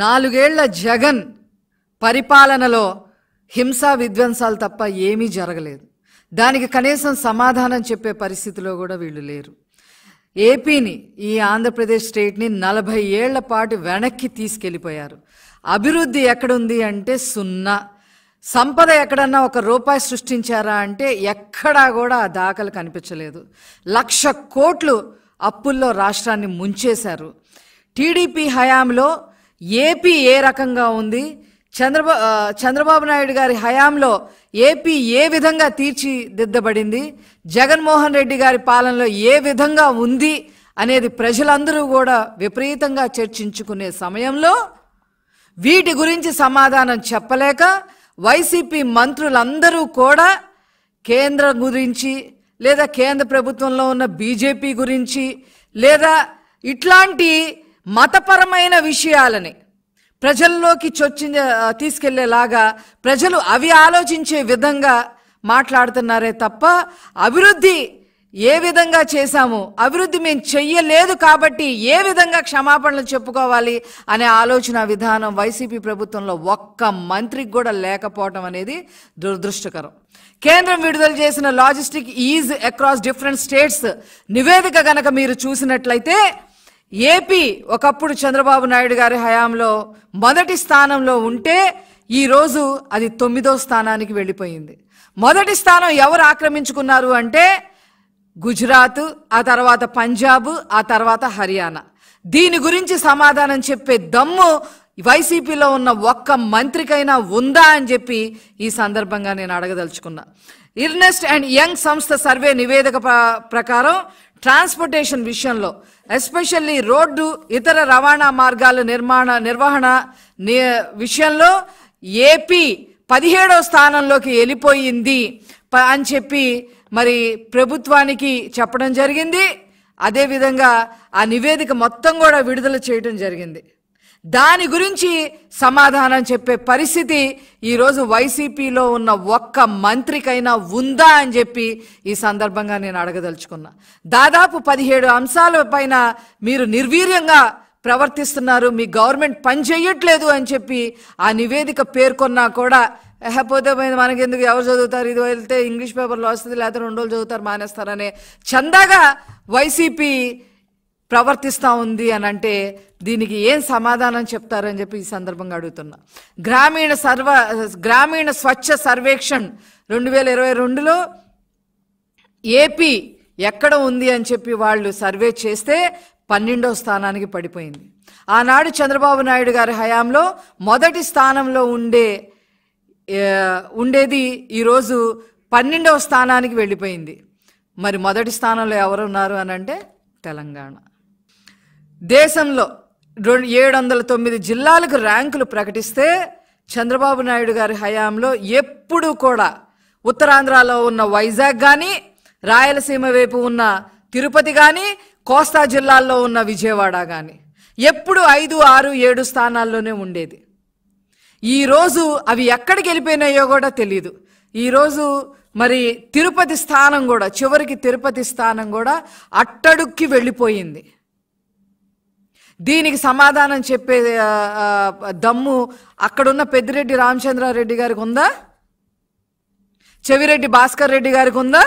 నాలుగేళ్ళ జగన్ పరిపాలనలో హింసా విధ్వంసాలు తప్ప ఏమీ జరగలేదు. దానికి కనీసం సమాధానం చెప్పే పరిస్థితిలో కూడా వీళ్ళు లేరు. ఏపీని ఈ ఆంధ్రప్రదేశ్ స్టేట్ని నలభై ఏళ్ళ పాటు వెనక్కి తీసుకెళ్ళిపోయారు అభివృద్ధి ఎక్కడుంది అంటే సున్నా. సంపద ఎక్కడన్నా ఒక రూపాయి సృష్టించారా అంటే ఎక్కడా కూడా ఆ దాఖలు కనిపించలేదు. లక్ష కోట్లు అప్పుల్లో రాష్ట్రాన్ని ముంచేశారు. టీడీపీ హయాంలో ఏపీ ఏ రకంగా ఉంది? చంద్రబాబు చంద్రబాబు నాయుడు గారి హయాంలో ఏపీ ఏ విధంగా తీర్చిదిద్దబడింది? జగన్మోహన్ రెడ్డి గారి పాలనలో ఏ విధంగా ఉంది అనేది ప్రజలందరూ కూడా విపరీతంగా చర్చించుకునే సమయంలో వీటి గురించి సమాధానం చెప్పలేక వైసీపీ మంత్రులందరూ కూడా కేంద్రం గురించి లేదా కేంద్ర ప్రభుత్వంలో ఉన్న బీజేపీ గురించి లేదా ఇట్లాంటి మతపరమైన విషయాలని ప్రజల్లోకి చొచ్చిన తీసుకెళ్ళేలాగా ప్రజలు అవి ఆలోచించే విధంగా మాట్లాడుతున్నారే తప్ప అభివృద్ధి ఏ విధంగా చేశాము అభివృద్ధి మేము చెయ్యలేదు కాబట్టి ఏ విధంగా క్షమాపణలు చెప్పుకోవాలి అనే ఆలోచన విధానం వైసీపీ ప్రభుత్వంలో ఒక్క మంత్రికి కూడా లేకపోవటం అనేది దురదృష్టకరం. కేంద్రం విడుదల చేసిన logistic ease across different states నివేదిక గనక మీరు చూసినట్లయితే ఏపీ ఒకప్పుడు చంద్రబాబు నాయుడు గారి హయాంలో మొదటి స్థానంలో ఉంటే ఈ రోజు అది తొమ్మిదో స్థానానికి వెళ్ళిపోయింది. మొదటి స్థానం ఎవరు ఆక్రమించుకున్నారు అంటే గుజరాత్ ఆ తర్వాత పంజాబ్ ఆ తర్వాత హర్యానా. దీని గురించి సమాధానం చెప్పే దమ్ము వైసీపీలో ఉన్న ఒక్క మంత్రికైనా ఉందా అని చెప్పి ఈ సందర్భంగా నేను అడగదలుచుకున్నా. ఇర్నెస్ట్ అండ్ యంగ్ సంస్థ సర్వే నివేదిక ప్రకారం ట్రాన్స్పోర్టేషన్ విషయంలో ఎస్పెషల్లీ రోడ్డు ఇతర రవాణా మార్గాల నిర్మాణ నిర్వహణ ని- విషయంలో ఏపీ పదిహేడవ స్థానంలోకి వెళ్ళిపోయింది అని చెప్పి మరి ప్రభుత్వానికి చెప్పడం జరిగింది. అదేవిధంగా ఆ నివేదిక మొత్తం కూడా విడుదల చేయడం జరిగింది. దాని గురించి సమాధానం చెప్పే పరిస్థితి ఈరోజు వైసీపీలో ఉన్న ఒక్క మంత్రికైనా ఉందా అని చెప్పి ఈ సందర్భంగా నేను అడగదలుచుకున్నా. దాదాపు పదిహేడు అంశాల పైన మీరు నిర్వీర్యంగా ప్రవర్తిస్తున్నారు మీ గవర్నమెంట్ పని చేయట్లేదు అని చెప్పి ఆ నివేదిక పేర్కొన్నా కూడా లేకపోతే మనకి ఎందుకు మనకెందుకు? ఎవరు చదువుతారు? ఇది వెళ్తే ఇంగ్లీష్ పేపర్లో వస్తుంది లేకపోతే రెండు రోజులు చదువుతారు మానేస్తారనే చందాగా వైసీపీ ప్రవర్తిస్తూ ఉంది అని అంటే దీనికి ఏం సమాధానం చెప్తారని చెప్పి ఈ సందర్భంగా అడుగుతున్నా. గ్రామీణ సర్వ గ్రామీణ స్వచ్ఛ సర్వేక్షణ్ రెండు వేల ఇరవై రెండులో ఏపీ ఎక్కడ ఉంది అని చెప్పి వాళ్ళు సర్వే చేస్తే పన్నెండవ స్థానానికి పడిపోయింది. ఆనాడు చంద్రబాబు నాయుడు గారి హయాంలో మొదటి స్థానంలో ఉండే ఉండేది ఈరోజు పన్నెండవ స్థానానికి వెళ్ళిపోయింది. మరి మొదటి స్థానంలో ఎవరు ఉన్నారు అని అంటే తెలంగాణ. దేశంలో రెండు ఏడు వందల తొమ్మిది జిల్లాలకు ర్యాంకులు ప్రకటిస్తే చంద్రబాబు నాయుడు గారి హయాంలో ఎప్పుడూ కూడా ఉత్తరాంధ్రలో ఉన్న వైజాగ్ కానీ రాయలసీమ వైపు ఉన్న తిరుపతి కానీ కోస్తా జిల్లాల్లో ఉన్న విజయవాడ కానీ ఎప్పుడు ఐదు ఆరు ఏడు స్థానాల్లోనే ఉండేది. ఈరోజు అవి ఎక్కడికి వెళ్ళిపోయినాయో కూడా తెలియదు ఈరోజు మరి తిరుపతి స్థానం కూడా చివరికి తిరుపతి స్థానం కూడా అట్టడుక్కి వెళ్ళిపోయింది. దీనికి సమాధానం చెప్పే దమ్ము అక్కడున్న పెద్దిరెడ్డి రామచంద్రారెడ్డి గారికి ఉందా? చెవిరెడ్డి భాస్కర్ రెడ్డి గారికి ఉందా?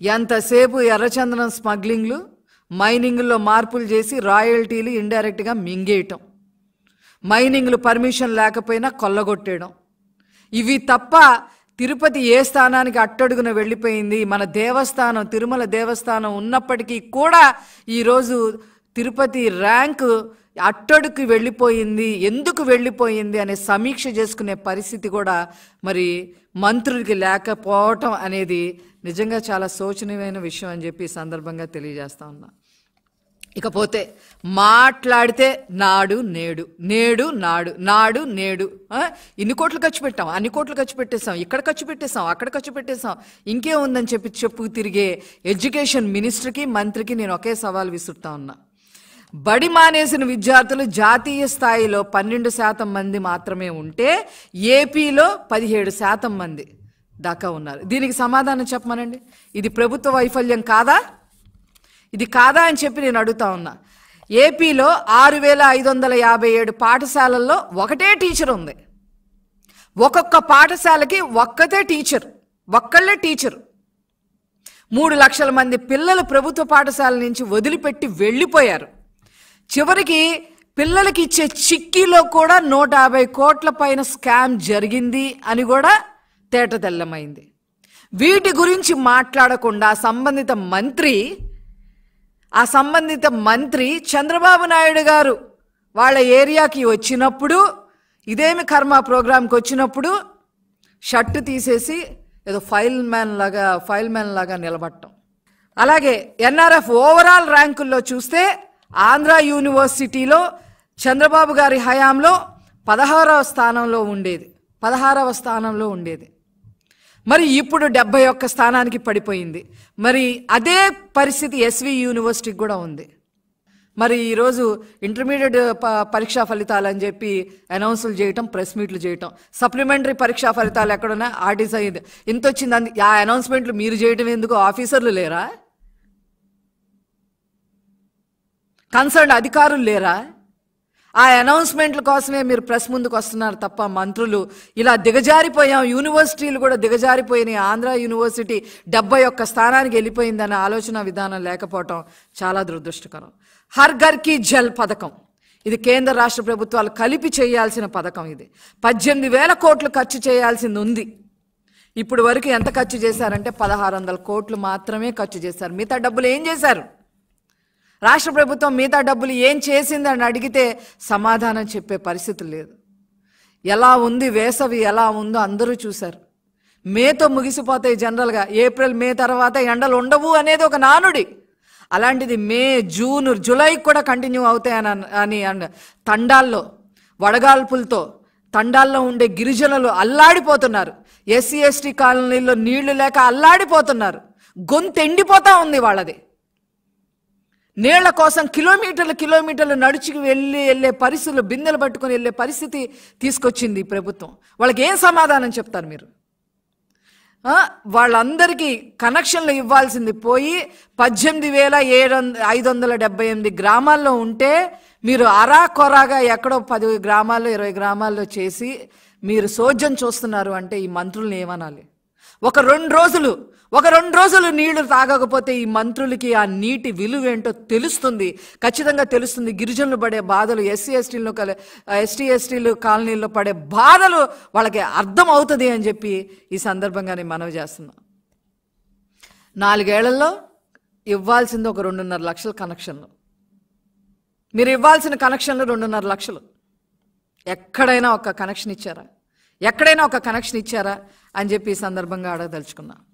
ఎంతసేపు ఎర్రచందనం స్మగ్లింగ్లు మైనింగ్లో మార్పులు చేసి రాయల్టీలు ఇండైరెక్ట్గా మింగేయటం మైనింగ్లు పర్మిషన్ లేకపోయినా కొల్లగొట్టేయడం. ఇవి తప్ప తిరుపతి ఏ స్థానానికి అట్టడుగున వెళ్ళిపోయింది? మన దేవస్థానం తిరుమల దేవస్థానం ఉన్నప్పటికీ కూడా ఈరోజు తిరుపతి ర్యాంకు అట్టడుకు వెళ్ళిపోయింది. ఎందుకు వెళ్ళిపోయింది అనే సమీక్ష చేసుకునే పరిస్థితి కూడా మరి మంత్రులకి లేకపోవటం అనేది నిజంగా చాలా శోచనీయమైన విషయం అని చెప్పి సందర్భంగా తెలియజేస్తా ఉన్నా. ఇకపోతే మాట్లాడితే నాడు నేడు నేడు నాడు నాడు నేడు. ఇన్ని కోట్లు ఖర్చు పెట్టాం అన్ని కోట్లు ఖర్చు పెట్టేసాం ఇక్కడ ఖర్చు పెట్టేసాం అక్కడ ఖర్చు పెట్టేశాం ఇంకే ఉందని చెప్పి చెప్పు తిరిగే ఎడ్యుకేషన్ మినిస్టర్కి మంత్రికి నేను ఒకే సవాల్ విసురుతా ఉన్నా. బడి మానేసిన విద్యార్థులు జాతీయ స్థాయిలో పన్నెండు శాతం మంది మాత్రమే ఉంటే ఏపీలో పదిహేడు శాతం మంది దాకా ఉన్నారు. దీనికి సమాధానం చెప్పమనండి. ఇది ప్రభుత్వ వైఫల్యం కాదా? ఇది కాదా అని చెప్పి నేను అడుగుతా ఉన్నా. ఏపీలో ఆరు వేల ఐదు వందల యాభై ఏడు పాఠశాలల్లో ఒకటే టీచర్ ఉంది. ఒక్కొక్క పాఠశాలకి ఒక్కతే టీచర్ ఒక్కళ్ళే టీచర్. మూడు లక్షల మంది పిల్లలు ప్రభుత్వ పాఠశాల నుంచి వదిలిపెట్టి వెళ్ళిపోయారు. చివరికి పిల్లలకి ఇచ్చే చిక్కీలో కూడా నూట యాభై కోట్ల పైన స్కామ్ జరిగింది అని కూడా తేట తెల్లమైంది వీటి గురించి మాట్లాడకుండా సంబంధిత మంత్రి ఆ సంబంధిత మంత్రి చంద్రబాబు నాయుడు గారు వాళ్ళ ఏరియాకి వచ్చినప్పుడు ఇదేమి కర్మ ప్రోగ్రాంకి వచ్చినప్పుడు షర్ట్ తీసేసి ఏదో ఫైల్ మ్యాన్ లాగా ఫైల్ మ్యాన్ లాగా నిలబడటం అలాగే ఎన్ఆర్ఎఫ్ ఓవరాల్ ర్యాంకుల్లో చూస్తే ఆంధ్ర యూనివర్సిటీలో చంద్రబాబు గారి హయాంలో పదహారవ స్థానంలో ఉండేది పదహారవ స్థానంలో ఉండేది. మరి ఇప్పుడు డెబ్బై ఒక్క స్థానానికి పడిపోయింది. మరి అదే పరిస్థితి ఎస్వి యూనివర్సిటీకి కూడా ఉంది. మరి ఈరోజు ఇంటర్మీడియట్ ప- పరీక్షా ఫలితాలు అని చెప్పి అనౌన్సులు చేయటం ప్రెస్ మీట్లు చేయటం. సప్లిమెంటరీ పరీక్షా ఫలితాలు ఎక్కడున్నా ఆర్టీస్ అయింది ఇంత వచ్చింది అంది ఆ అనౌన్స్మెంట్లు మీరు చేయటం ఎందుకు? ఆఫీసర్లు లేరా? కన్సర్న్ అధికారులు లేరా? ఆ అనౌన్స్మెంట్ల కోసమే మీరు ప్రెస్ ముందుకు వస్తున్నారు తప్ప మంత్రులు. ఇలా దిగజారిపోయాం. యూనివర్సిటీలు కూడా దిగజారిపోయినాయి. ఆంధ్ర యూనివర్సిటీ డెబ్బై ఒక్క స్థానానికి వెళ్ళిపోయిందనే ఆలోచన విధానం లేకపోవటం చాలా దురదృష్టకరం. హర్ ఘర్ కీ జల్ పథకం. ఇది కేంద్ర రాష్ట్ర ప్రభుత్వాలు కలిపి చేయాల్సిన పథకం ఇది. పద్దెనిమిది వేల కోట్లు ఖర్చు చేయాల్సింది ఉంది. ఇప్పుడు వరకు ఎంత ఖర్చు చేశారంటే పదహారు వందల కోట్లు మాత్రమే ఖర్చు చేశారు. మిగతా డబ్బులు ఏం చేశారు? రాష్ట్ర ప్రభుత్వం మిగతా డబ్బులు ఏం చేసిందని అడిగితే సమాధానం చెప్పే పరిస్థితి లేదు. ఎలా ఉంది వేసవి ఎలా ఉందో అందరూ చూశారు. మేతో ముగిసిపోతాయి జనరల్గా. ఏప్రిల్ మే తర్వాత ఎండలు ఉండవు అనేది ఒక నానుడి. అలాంటిది మే జూన్ జూలై కూడా కంటిన్యూ అవుతాయని అని తండాల్లో వడగాల్పులతో తండాల్లో ఉండే గిరిజనులు అల్లాడిపోతున్నారు. ఎస్సీ ఎస్టీ కాలనీల్లో నీళ్ళు లేక అల్లాడిపోతున్నారు. గొంతు ఎండిపోతా ఉంది వాళ్ళది. నీళ్ళ కోసం కిలోమీటర్లు కిలోమీటర్లు నడుచుకు వెళ్ళి వెళ్ళే పరిస్థితులు బిందెలు పట్టుకొని వెళ్ళే పరిస్థితి తీసుకొచ్చింది ప్రభుత్వం. వాళ్ళకి ఏం సమాధానం చెప్తారు మీరు? వాళ్ళందరికీ కనెక్షన్లు ఇవ్వాల్సింది పోయి పద్దెనిమిది వేల ఏడు వంద ఐదు వందల డెబ్బై ఎనిమిది గ్రామాల్లో ఉంటే మీరు అరా కొరాగా ఎక్కడో పది గ్రామాల్లో ఇరవై గ్రామాల్లో చేసి మీరు సోజ్యం చూస్తున్నారు అంటే ఈ మంత్రులను ఏమనాలి? ఒక రెండు రోజులు ఒక రెండు రోజులు నీళ్ళు తాగకపోతే ఈ మంత్రులకి ఆ నీటి విలువ ఏంటో తెలుస్తుంది. ఖచ్చితంగా తెలుస్తుంది. గిరిజనులు పడే బాధలు ఎస్సీ ఎస్టీల్లో కల ఎస్టీ ఎస్టీలు కాలనీల్లో పడే బాధలు వాళ్ళకి అర్థం అవుతుంది అని చెప్పి ఈ సందర్భంగా నేను మనవి చేస్తున్నాను నాలుగేళ్ళలో ఇవ్వాల్సింది ఒక రెండున్నర లక్షల కనెక్షన్లు. మీరు ఇవ్వాల్సిన కనెక్షన్లు రెండున్నర లక్షలు. ఎక్కడైనా ఒక కనెక్షన్ ఇచ్చారా? ఎక్కడైనా ఒక కనెక్షన్ ఇచ్చారా? అని చెప్పి ఈ సందర్భంగా అడగదలుచుకున్నాను